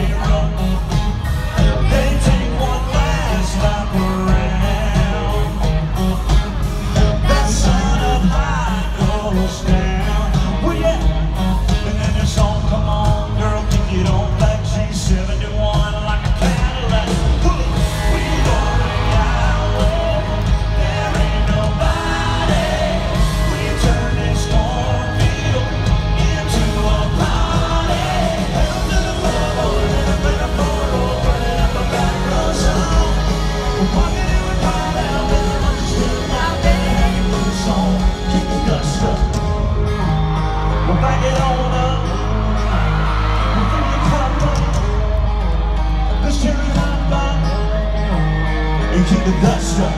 Bye. Keep the dust up.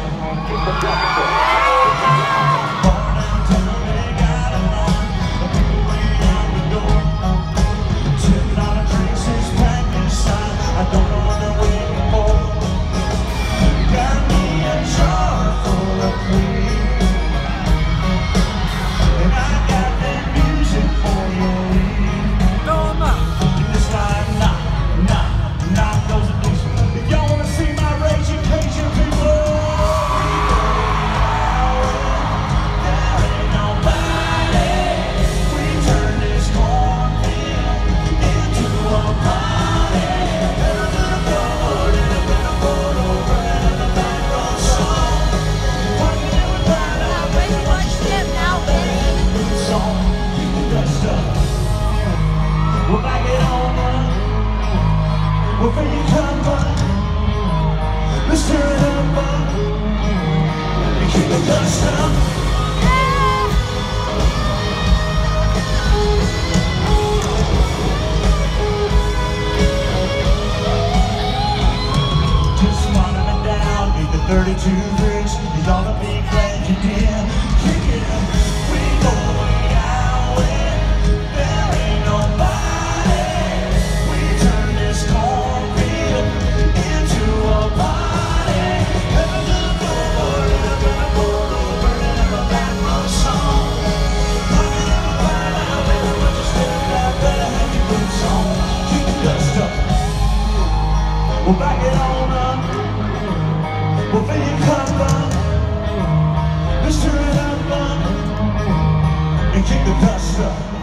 Wherever you let's keep the dust up. Just down, need the 32 We'll back it on up. We'll and kick the dust up.